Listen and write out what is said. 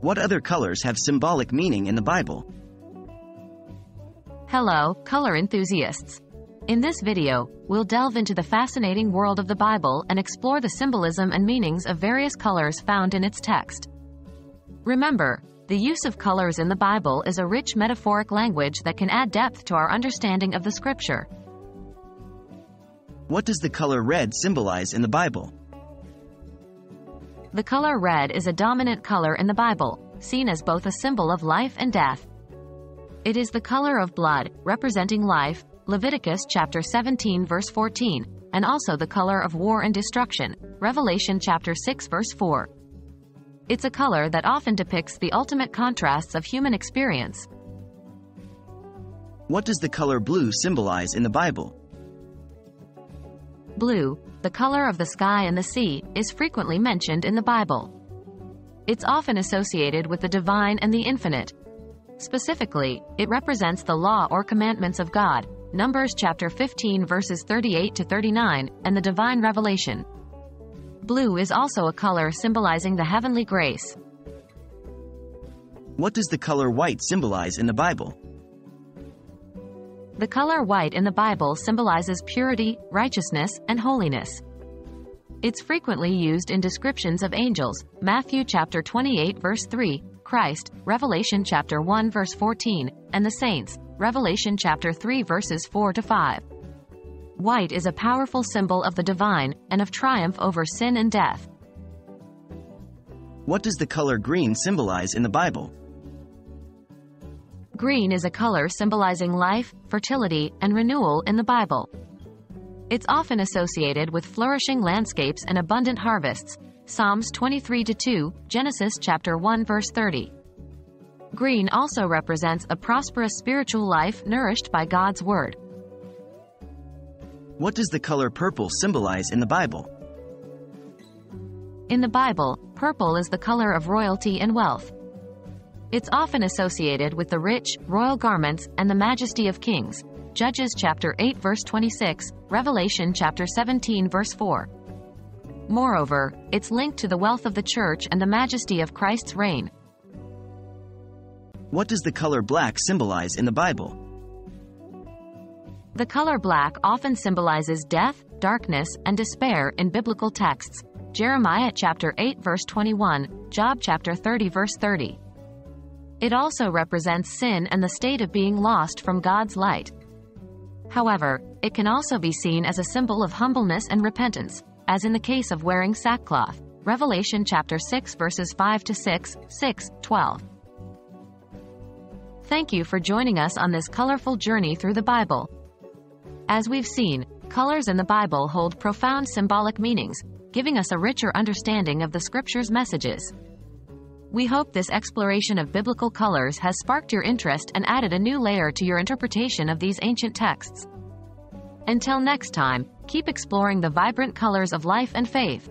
What other colors have symbolic meaning in the Bible? Hello, color enthusiasts. In this video, we'll delve into the fascinating world of the Bible and explore the symbolism and meanings of various colors found in its text. Remember, the use of colors in the Bible is a rich metaphoric language that can add depth to our understanding of the scripture. What does the color red symbolize in the Bible? The color red is a dominant color in the Bible, seen as both a symbol of life and death. It is the color of blood, representing life, Leviticus chapter 17 verse 14, and also the color of war and destruction, Revelation chapter 6 verse 4. It's a color that often depicts the ultimate contrasts of human experience. What does the color blue symbolize in the Bible? Blue, the color of the sky and the sea, is frequently mentioned in the Bible. It's often associated with the divine and the infinite. Specifically, it represents the law or commandments of God, Numbers chapter 15 verses 38 to 39, and the divine revelation. Blue is also a color symbolizing the heavenly grace. What does the color white symbolize in the Bible? The color white in the Bible symbolizes purity, righteousness, and holiness. It's frequently used in descriptions of angels, Matthew chapter 28 verse 3, Christ, Revelation chapter 1 verse 14, and the saints, Revelation chapter 3 verses 4 to 5. White is a powerful symbol of the divine and of triumph over sin and death. What does the color green symbolize in the Bible? Green is a color symbolizing life, fertility, and renewal in the Bible. It's often associated with flourishing landscapes and abundant harvests. Psalms 23 2, Genesis chapter 1 verse 30. Green also represents a prosperous spiritual life nourished by God's word. What does the color purple symbolize in the Bible? In the Bible, purple is the color of royalty and wealth. It's often associated with the rich, royal garments, and the majesty of kings. Judges chapter 8 verse 26, Revelation chapter 17 verse 4. Moreover, it's linked to the wealth of the church and the majesty of Christ's reign. What does the color black symbolize in the Bible? The color black often symbolizes death, darkness, and despair in biblical texts. Jeremiah chapter 8 verse 21, Job chapter 30 verse 30. It also represents sin and the state of being lost from God's light. However, it can also be seen as a symbol of humbleness and repentance, as in the case of wearing sackcloth. Revelation chapter 6 verses 5 to 6, 6, 12. Thank you for joining us on this colorful journey through the Bible. As we've seen, colors in the Bible hold profound symbolic meanings, giving us a richer understanding of the scripture's messages. We hope this exploration of biblical colors has sparked your interest and added a new layer to your interpretation of these ancient texts. Until next time, keep exploring the vibrant colors of life and faith.